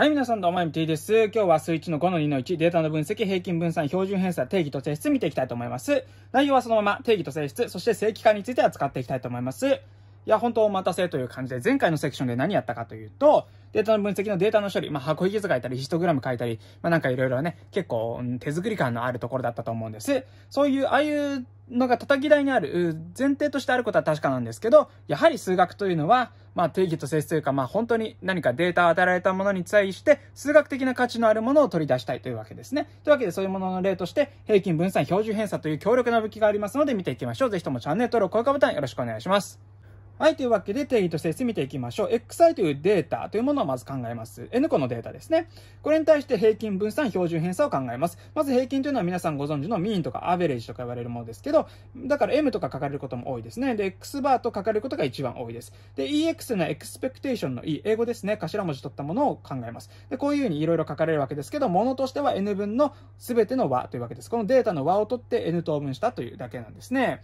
はい、皆さんどうも MT です。今日は数1の5の2の1、データの分析、平均分散、標準偏差、定義と性質見ていきたいと思います。内容はそのまま、定義と性質、そして正規化について扱っていきたいと思います。いや、本当お待たせという感じで、前回のセクションで何やったかというと、データの分析のデータの処理、まあ、箱引き図書いたり、ヒストグラム書いたり、まあ、なんかいろいろね、結構手作り感のあるところだったと思うんです。そういう、ああいうのが叩き台にある、前提としてあることは確かなんですけど、やはり数学というのは、まあ、定義と性質というか、まあ、本当に何かデータを与えられたものに対して、数学的な価値のあるものを取り出したいというわけですね。というわけで、そういうものの例として、平均分散標準偏差という強力な武器がありますので、見ていきましょう。ぜひともチャンネル登録、高評価ボタンよろしくお願いします。はい、というわけで定義と性質見ていきましょう。xi というデータというものをまず考えます。n 個のデータですね。これに対して平均分散標準偏差を考えます。まず平均というのは皆さんご存知のミーンとかアベレージとか言われるものですけど、だから m とか書かれることも多いですね。で、x バーと書かれることが一番多いです。で、ex のエクスペクテーションの e、英語ですね。頭文字取ったものを考えます。で、こういうふうにいろいろ書かれるわけですけど、ものとしては n 分の全ての和というわけです。このデータの和を取って n 等分したというだけなんですね。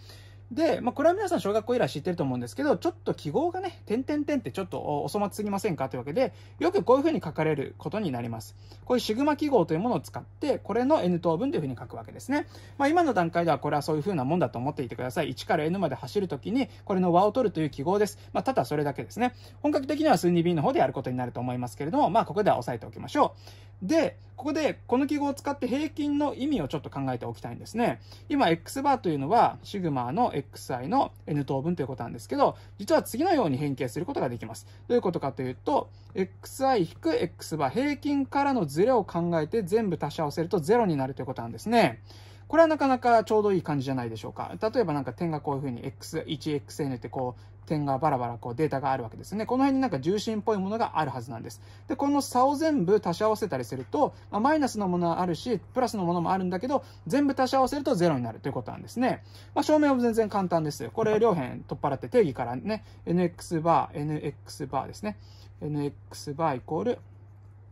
で、まあ、これは皆さん小学校以来知ってると思うんですけど、ちょっと記号がね、点々点ってちょっとお粗末すぎませんかというわけで、よくこういう風に書かれることになります。こういうシグマ記号というものを使って、これの n 等分という風に書くわけですね。まあ、今の段階ではこれはそういう風なもんだと思っていてください。1から n まで走るときに、これの和を取るという記号です。まあ、ただそれだけですね。本格的には数 2b の方でやることになると思いますけれども、まあ、ここでは押さえておきましょう。で、ここでこの記号を使って平均の意味をちょっと考えておきたいんですね。今、x バーというのは、シグマの xi の n 等分ということなんですけど、実は次のように変形することができます。どういうことかというと、xi-x バー平均からのズレを考えて全部足し合わせると0になるということなんですね。これはなかなかちょうどいい感じじゃないでしょうか。例えばなんか点がこういうふうに x1、xn ってこう点がバラバラこうデータがあるわけですね。この辺になんか重心っぽいものがあるはずなんです。で、この差を全部足し合わせたりすると、まあ、マイナスのものはあるし、プラスのものもあるんだけど、全部足し合わせると0になるということなんですね。まあ、証明は全然簡単です。これ両辺取っ払って定義からね、nx バー、nx バーですね。nx バーイコール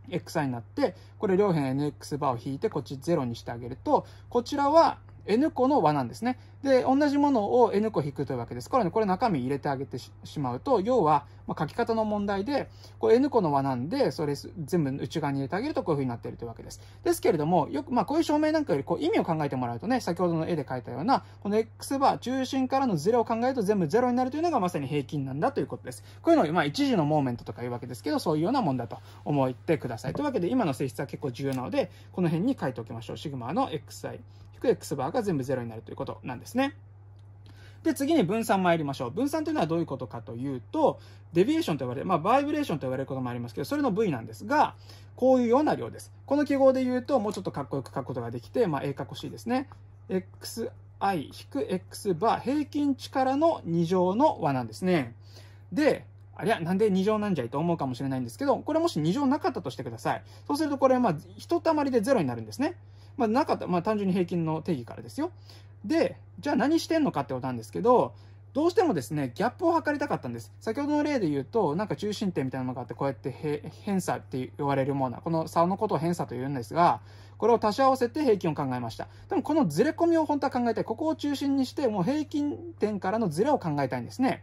xi になって、これ両辺 nx バーを引いてこっち0にしてあげると、こちらは n 個の和なんですね。で、同じものを n 個引くというわけです。これね、これ中身入れてあげてしまうと、要は、ま、書き方の問題で、これ n 個の和なんで、それ全部内側に入れてあげるとこういう風になっているというわけです。ですけれども、よく、まあ、こういう証明なんかよりこう意味を考えてもらうとね、先ほどの絵で描いたような、この x バー、中心からのズレを考えると全部0になるというのがまさに平均なんだということです。こういうのを、まあ、一時のモーメントとかいうわけですけど、そういうようなもんだと思ってください。というわけで、今の性質は結構重要なので、この辺に書いておきましょう。シグマの xi。x バーがが全部0になるということなんですね。で、次に分散参りましょう。分散というのはどういうことかというと、デビエーションと呼ばれる、まあ、バイブレーションと呼ばれることもありますけど、それの V なんですが、こういうような量です。この記号で言うと、もうちょっとかっこよく書くことができて、まあ、A 括弧 C ですね。xi-x バー平均値からの2乗の和なんですね。で、ありゃ、なんで2乗なんじゃいと思うかもしれないんですけど、これもし2乗なかったとしてください。そうするとこれはまあ、一たまりで0になるんですね。まあ、なかった、まあ、単純に平均の定義からですよ。で、じゃあ何してんのかってことなんですけど、どうしてもですね、ギャップを測りたかったんです。先ほどの例で言うと、なんか中心点みたいなのがあって、こうやって偏差って言われるものこの差のことを偏差と言うんですが、これを足し合わせて平均を考えました。でもこのずれ込みを本当は考えたい。ここを中心にして、もう平均点からのずれを考えたいんですね。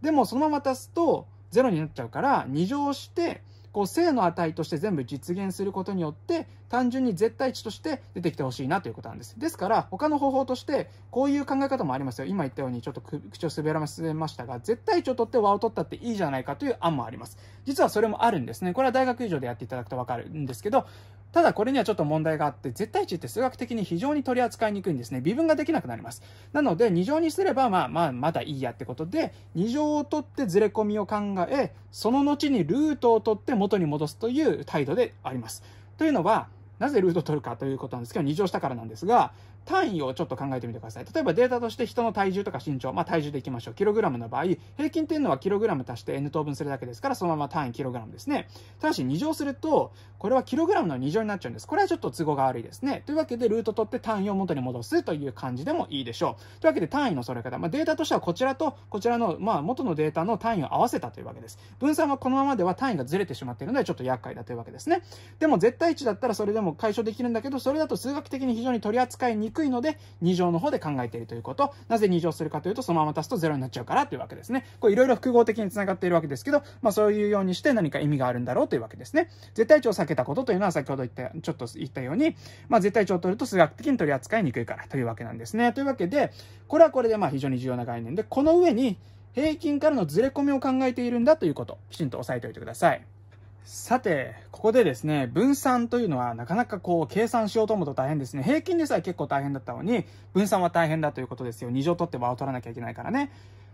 でもそのまま足すと0になっちゃうから、2乗して、こう正の値として全部実現することによって単純に絶対値として出てきてほしいなということなんです。ですから他の方法としてこういう考え方もありますよ。今言ったようにちょっと口を滑らませましたが絶対値を取って和を取ったっていいじゃないかという案もあります。実はそれもあるんですね。これは大学以上でやっていただくと分かるんですけどただこれにはちょっと問題があって、絶対値って数学的に非常に取り扱いにくいんですね。微分ができなくなります。なので、二乗にすれば、まあまあ、まだいいやってことで、二乗を取ってずれ込みを考え、その後にルートを取って元に戻すという態度であります。というのは、なぜルートを取るかということなんですけど、二乗したからなんですが、単位をちょっと考えてみてください。例えばデータとして人の体重とか身長、まあ体重でいきましょう。キログラムの場合、平均っていうのはキログラム足して n 等分するだけですから、そのまま単位キログラムですね。ただし2乗すると、これはキログラムの2乗になっちゃうんです。これはちょっと都合が悪いですね。というわけで、ルート取って単位を元に戻すという感じでもいいでしょう。というわけで、単位の揃え方。まあ、データとしてはこちらとこちらの、まあ、元のデータの単位を合わせたというわけです。分散はこのままでは単位がずれてしまっているので、ちょっと厄介だというわけですね。でも、絶対値だったらそれでも解消できるんだけど、それだと数学的に非常に取り扱いににくいので、2乗の方で考えているということ。なぜ2乗するかというと、そのまま足すと0になっちゃうからというわけですね。これいろいろ複合的に繋がっているわけですけど、まあそういうようにして何か意味があるんだろうというわけですね。絶対値を避けたことというのは先ほど言った、ちょっと言ったように、まあ絶対値を取ると数学的に取り扱いにくいからというわけなんですね。というわけで、これはこれでまあ非常に重要な概念で、この上に平均からのずれ込みを考えているんだということ、きちんと押さえておいてください。さて、ここでですね、分散というのはなかなかこう計算しようと思うと大変ですね。平均でさえ結構大変だったのに、分散は大変だということですよ。2乗取って和を取らなきゃいけないからね。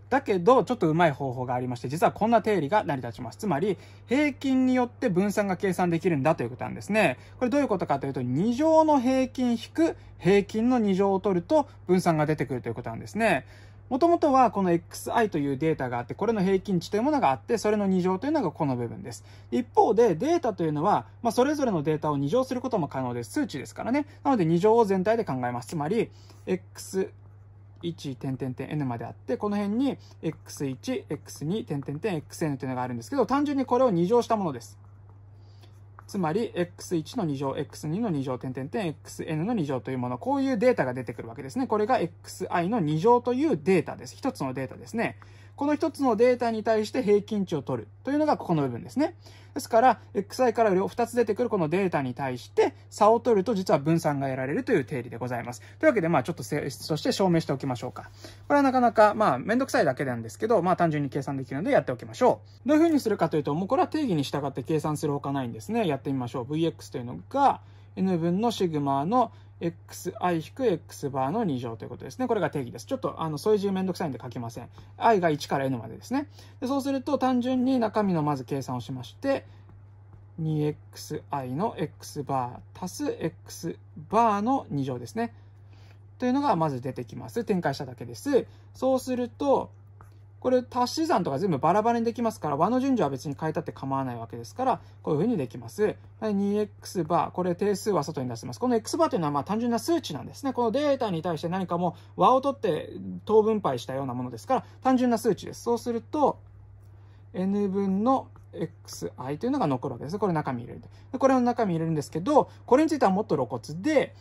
だけど、ちょっとうまい方法がありまして、実はこんな定理が成り立ちます。つまり、平均によって分散が計算できるんだということなんですね。これどういうことかというと、2乗の平均引く平均の2乗を取ると分散が出てくるということなんですね。もともとはこの xi というデータがあって、これの平均値というものがあって、それの2乗というのがこの部分です。一方でデータというのは、まあ、それぞれのデータを2乗することも可能です。数値ですからね。なので2乗を全体で考えます。つまり、x 1点点点 n まであって、この辺に x1、x2、点点点 xn というのがあるんですけど、単純にこれを2乗したものです。つまり、x1 の2乗、x2 の2乗、点点点、xn の2乗というもの、こういうデータが出てくるわけですね。これが xi の2乗というデータです。一つのデータですね。この一つのデータに対して平均値を取るというのがここの部分ですね。ですから、xi から2つ出てくるこのデータに対して差を取ると実は分散が得られるという定理でございます。というわけで、まあちょっと性質として証明しておきましょうか。これはなかなか、まあめんどくさいだけなんですけど、まあ単純に計算できるのでやっておきましょう。どういうふうにするかというと、もうこれは定義に従って計算するほかないんですね。やってみましょう。vx というのが n 分のシグマの xi-x バーの2乗ということですね。これが定義です。ちょっと、あの、そういう字めんどくさいんで書きません。i が1から n までですね。でそうすると、単純に中身のまず計算をしまして、2xi の x バー足す x バーの2乗ですね。というのがまず出てきます。展開しただけです。そうすると、これ足し算とか全部バラバラにできますから、和の順序は別に変えたって構わないわけですから、こういうふうにできます。2x バー、これ定数は外に出せます。この x バーというのはまあ単純な数値なんですね。このデータに対して何かも和を取って等分配したようなものですから、単純な数値です。そうすると、n 分の xi というのが残るわけです。これ中身入れるで。これの中身入れるんですけど、これについてはもっと露骨で、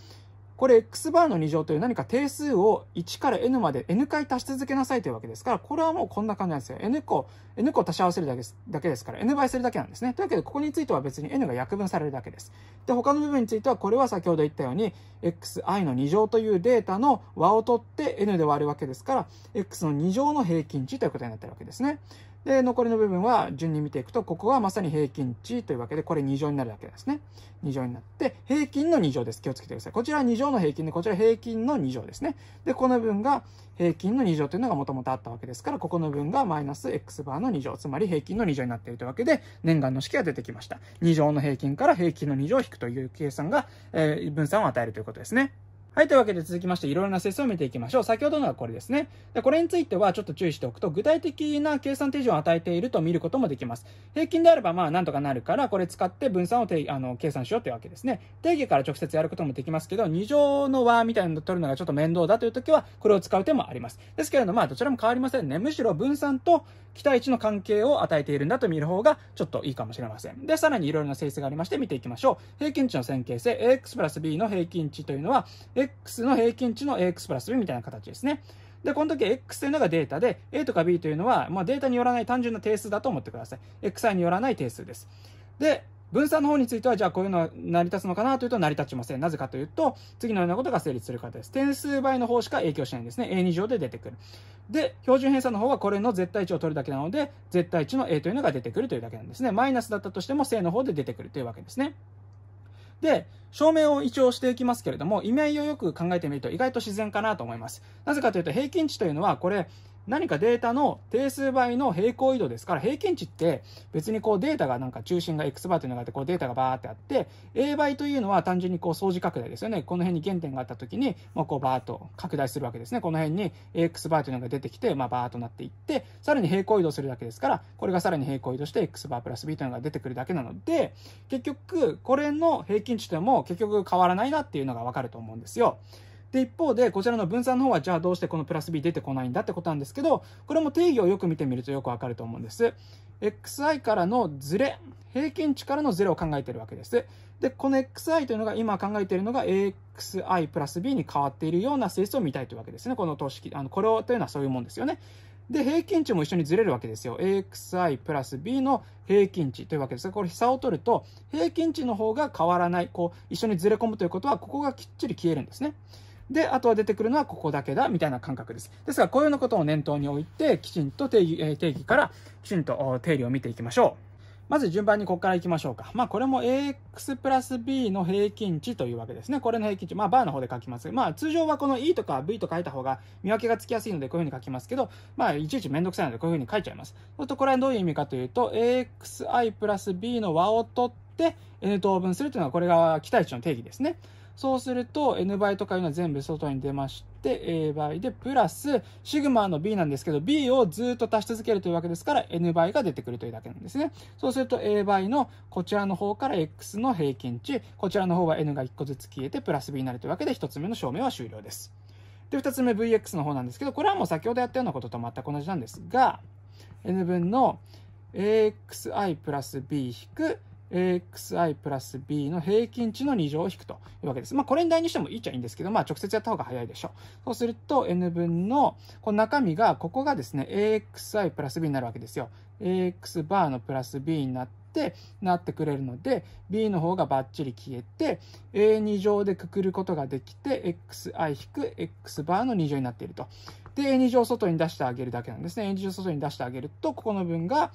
これ x バーの2乗という何か定数を1から n まで n 回足し続けなさいというわけですから、これはもうこんな感じなんですよ。n 個、n 個足し合わせるだけですだけですから、n 倍するだけなんですね。というわけで、ここについては別に n が約分されるだけです。で、他の部分については、これは先ほど言ったように、xi の2乗というデータの和を取って n で割るわけですから、x の2乗の平均値ということになってるわけですね。で、残りの部分は順に見ていくと、ここはまさに平均値というわけで、これ2乗になるわけですね。2乗になって、平均の2乗です。気をつけてください。こちらは2乗の平均で、こちら平均の2乗ですね。で、この部分が平均の2乗というのがもともとあったわけですから、ここの部分がマイナス x バーの2乗、つまり平均の2乗になっているというわけで、念願の式が出てきました。2乗の平均から平均の2乗を引くという計算が、えー、分散を与えるということですね。はい、というわけで続きまして、いろいろな説を見ていきましょう。先ほどのはこれですね。でこれについてはちょっと注意しておくと、具体的な計算手順を与えていると見ることもできます。平均であれば、まあ、なんとかなるから、これ使って分散をあの計算しようというわけですね。定義から直接やることもできますけど、2乗の和みたいなのを取るのがちょっと面倒だという時は、これを使う手もあります。ですけれども、まあ、どちらも変わりませんね。むしろ分散と期待値の関係を与えているんだと見る方が、ちょっといいかもしれません。で、さらにいろいろな性質がありまして、見ていきましょう。平均値の線形性、ax プラス b の平均値というのは、x の平均値の ax プラス b みたいな形ですね。で、この時 x というのがデータで、a とか b というのは、まあ、データによらない単純な定数だと思ってください。xi によらない定数です。で、分散の方については、じゃあこういうのは成り立つのかなというと成り立ちません。なぜかというと、次のようなことが成立するからです。点数倍の方しか影響しないんですね。a2 乗で出てくる。で、標準偏差の方はこれの絶対値を取るだけなので、絶対値の a というのが出てくるというだけなんですね。マイナスだったとしても正の方で出てくるというわけですね。で、照明を一応していきますけれども、意味合いをよく考えてみると意外と自然かなと思います。なぜかというと、平均値というのは、これ、何かデータの定数倍の平行移動ですから、平均値って別にこうデータがなんか中心が x バーというのがあって、こうデータがバーってあって、a 倍というのは単純にこう相似拡大ですよね。この辺に原点があった時に、まあ、こうバーっと拡大するわけですね。この辺に ax バーというのが出てきて、まあ、バーとなっていって、さらに平行移動するだけですから、これがさらに平行移動して x バープラス b というのが出てくるだけなので、結局、これの平均値でも結局変わらないなっていうのがわかると思うんですよ。で、一方で、こちらの分散の方は、じゃあどうしてこのプラス b 出てこないんだってことなんですけど、これも定義をよく見てみるとよくわかると思うんです。xi からのズレ、平均値からのズレを考えているわけです。で、この xi というのが今考えているのが axi プラス b に変わっているような性質を見たいというわけですね。この等式。あの、これをというのはそういうもんですよね。で、平均値も一緒にずれるわけですよ。axi プラス b の平均値というわけですがこれ、差を取ると、平均値の方が変わらない。こう、一緒にずれ込むということは、ここがきっちり消えるんですね。で、あとは出てくるのはここだけだ、みたいな感覚です。ですが、こういうようなことを念頭に置いて、きちんと定義、え定義からきちんと定理を見ていきましょう。まず順番にここから行きましょうか。まあこれも ax プラス b の平均値というわけですね。これの平均値。まあバーの方で書きます。まあ通常はこの e とか v と書いた方が見分けがつきやすいのでこういうふうに書きますけど、まあいちいちめんどくさいのでこういうふうに書いちゃいます。そうとこれはどういう意味かというと、axi プラス b の和を取って n 等分するというのはこれが期待値の定義ですね。そうすると n 倍とかいうのは全部外に出まして、a 倍でプラスシグマの b なんですけど b をずっと足し続けるというわけですから n 倍が出てくるというだけなんですね。そうすると a 倍のこちらの方から x の平均値、こちらの方は n が1個ずつ消えてプラス b になるというわけで1つ目の証明は終了です。で、2つ目 vx の方なんですけど、これはもう先ほどやったようなことと全く同じなんですが、n 分の axi プラス b 引く axi プラス b の平均値の2乗を引くというわけです。まあ、これに代にしてもいいっちゃいいんですけど、まあ、直接やった方が早いでしょう。そうすると、n 分の、この中身が、ここがですね、axi プラス b になるわけですよ。ax バーのプラス b になって、なってくれるので、b の方がバッチリ消えて、a2 乗でくくることができて、xi 引く x バーの2乗になっていると。で、a2 乗外に出してあげるだけなんですね。a2 乗外に出してあげると、ここの分が、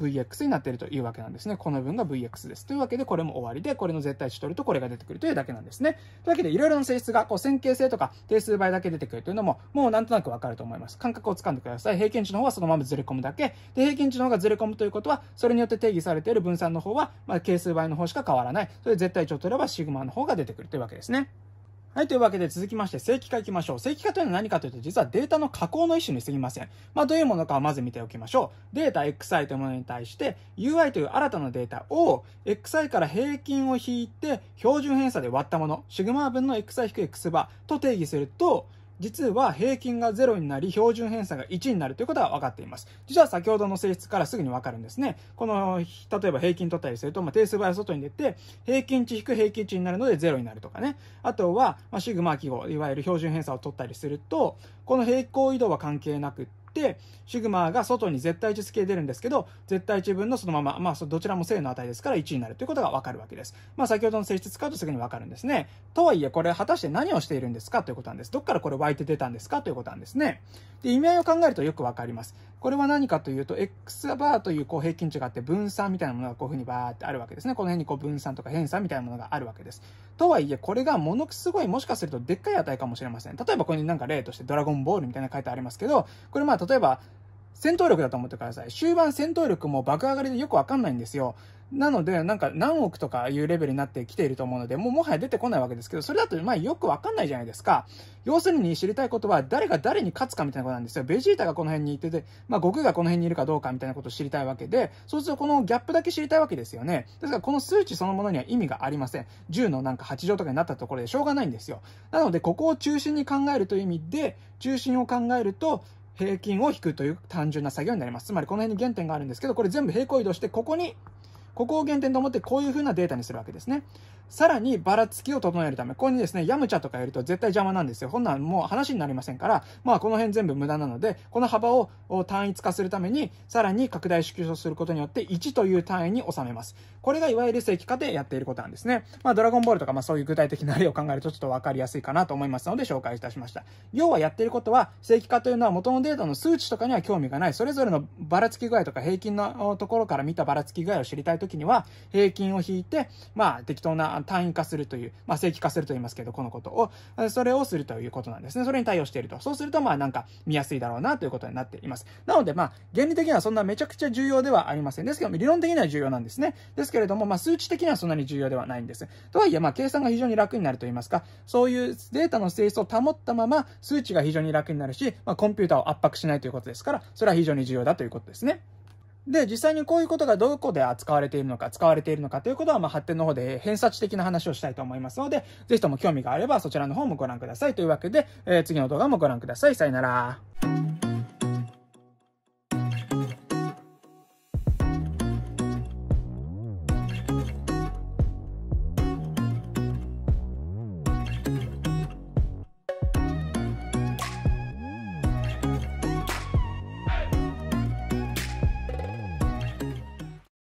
Vx になっているというわけなんですね。この分が Vx です。というわけで、これも終わりで、これの絶対値取るとこれが出てくるというだけなんですね。というわけで、いろいろな性質が、こう、線形性とか定数倍だけ出てくるというのも、もうなんとなくわかると思います。感覚をつかんでください。平均値の方はそのままずれ込むだけ。で、平均値の方がずれ込むということは、それによって定義されている分散の方は、まあ、係数倍の方しか変わらない。それで絶対値を取れば、シグマの方が出てくるというわけですね。はい、というわけで続きまして正規化いきましょう。正規化というのは何かというと、実はデータの加工の一種に過ぎません。まあ、どういうものかをまず見ておきましょう。データ xi というものに対して、ui という新たなデータを xi から平均を引いて、標準偏差で割ったもの、シグマ分の xi-x バーと定義すると、実は平均が0になり標準偏差が1になるということは分かっています。実は先ほどの性質からすぐに分かるんですね。この、例えば平均取ったりすると、まあ、定数倍は外に出て、平均値引く平均値になるので0になるとかね。あとは、まあ、シグマ記号、いわゆる標準偏差を取ったりすると、この平行移動は関係なくて、シグマが外に絶対値付け出るんですけど、絶対値分のそのまま、まあ、どちらも正の値ですから1になるということがわかるわけです。まあ、先ほどの性質使うとすぐにわかるんですね。とはいえ、これ果たして何をしているんですかということなんです。どっからこれ湧いて出たんですかということなんですね。で、意味合いを考えるとよくわかります。これは何かというと、x バーというこう平均値があって、分散みたいなものがこういうふうにバーってあるわけですね。この辺にこう分散とか変差みたいなものがあるわけです。とはいえ、これがものすごい、もしかするとでっかい値かもしれません。例えばここになんか例としてドラゴンボールみたいな書いてありますけど、これまあ例えば、戦闘力だと思ってください。終盤戦闘力も爆上がりでよくわかんないんですよ。なので、なんか何億とかいうレベルになってきていると思うので、もうもはや出てこないわけですけど、それだとまあよくわかんないじゃないですか。要するに知りたいことは、誰が誰に勝つかみたいなことなんですよ。ベジータがこの辺にいてて、まあ悟空がこの辺にいるかどうかみたいなことを知りたいわけで、そうするとこのギャップだけ知りたいわけですよね。ですからこの数値そのものには意味がありません。10のなんか8乗とかになったところでしょうがないんですよ。なので、ここを中心に考えるという意味で、中心を考えると、平均を引くという単純な作業になります。つまりこの辺に原点があるんですけど、これ全部平行移動して、ここに、ここを原点と思ってこういう風なデータにするわけですね。さらにばらつきを整えるため、ここにですね、ヤムチャとかやると絶対邪魔なんですよ。こんなんもう話になりませんから、まあこの辺全部無駄なので、この幅を単一化するために、さらに拡大縮小することによって1という単位に収めます。これがいわゆる正規化でやっていることなんですね。まあドラゴンボールとかまあそういう具体的な例を考えるとちょっとわかりやすいかなと思いますので紹介いたしました。要はやっていることは、正規化というのは元のデータの数値とかには興味がない、それぞれのばらつき具合とか平均のところから見たばらつき具合を知りたいときには、平均を引いて、まあ適当な単位化するという、まあ、正規化すると言いますけど、このことを、それをするということなんですね。それに対応していると。そうすると、まあ、なんか見やすいだろうなということになっています。なので、まあ、原理的にはそんなめちゃくちゃ重要ではありません。ですけど、理論的には重要なんですね。ですけれども、まあ、数値的にはそんなに重要ではないんです。とはいえ、まあ、計算が非常に楽になると言いますか、そういうデータの性質を保ったまま、数値が非常に楽になるし、まあ、コンピューターを圧迫しないということですから、それは非常に重要だということですね。で、実際にこういうことがどこで扱われているのか、使われているのかということは、まあ、発展の方で偏差値的な話をしたいと思いますので、ぜひとも興味があればそちらの方もご覧ください。というわけで、えー、次の動画もご覧ください。さよなら。